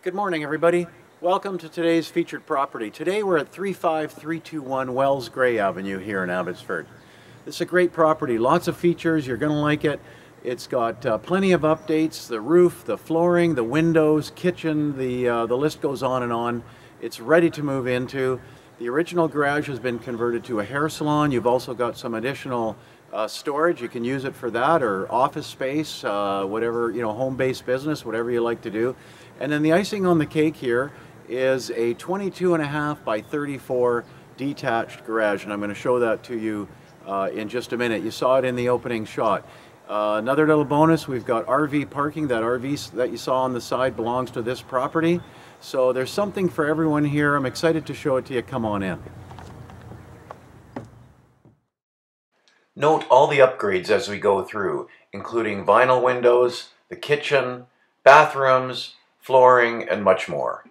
Good morning, everybody. Welcome to today's featured property. Today we're at 35321 Wells Gray Avenue here in Abbotsford. This is a great property, lots of features, you're going to like it. It's got uh, plenty of updates, the roof, the flooring, the windows, kitchen, the, uh, the list goes on and on. It's ready to move into. The original garage has been converted to a hair salon. You've also got some additional uh, storage. You can use it for that or office space, uh, whatever, you know, home-based business, whatever you like to do. And then the icing on the cake here is a 22 and a half by 34 detached garage. And I'm going to show that to you uh, in just a minute. You saw it in the opening shot. Uh, another little bonus, we've got RV parking. That RV that you saw on the side belongs to this property. So there's something for everyone here. I'm excited to show it to you. Come on in. Note all the upgrades as we go through, including vinyl windows, the kitchen, bathrooms, flooring, and much more.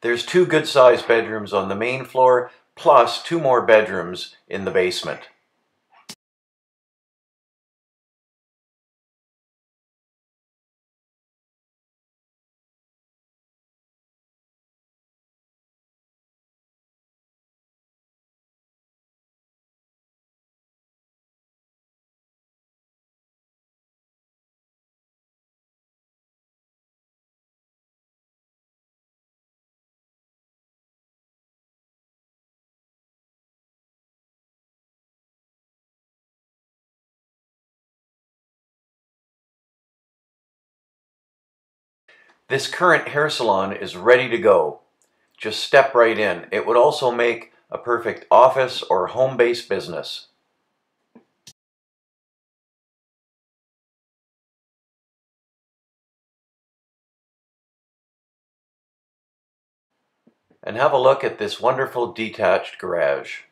There's two good-sized bedrooms on the main floor, plus two more bedrooms in the basement. This current hair salon is ready to go. Just step right in. It would also make a perfect office or home-based business. And have a look at this wonderful detached garage.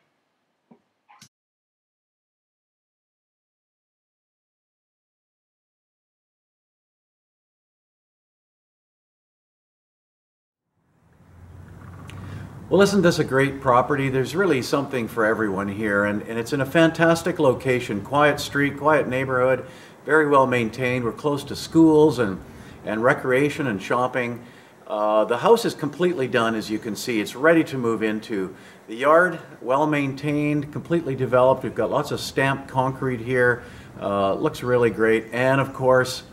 Well, isn't this a great property? There's really something for everyone here, and, and it's in a fantastic location. Quiet street, quiet neighborhood, very well maintained. We're close to schools and, and recreation and shopping. Uh, the house is completely done, as you can see. It's ready to move into. The yard, well maintained, completely developed. We've got lots of stamped concrete here. Uh, looks really great. And of course,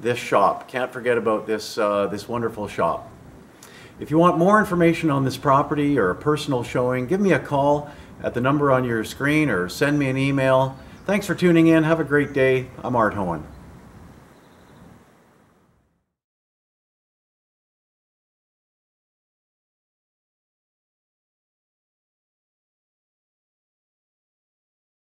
this shop. Can't forget about this, uh, this wonderful shop. If you want more information on this property or a personal showing, give me a call at the number on your screen or send me an email. Thanks for tuning in. Have a great day. I'm Art Hoehn.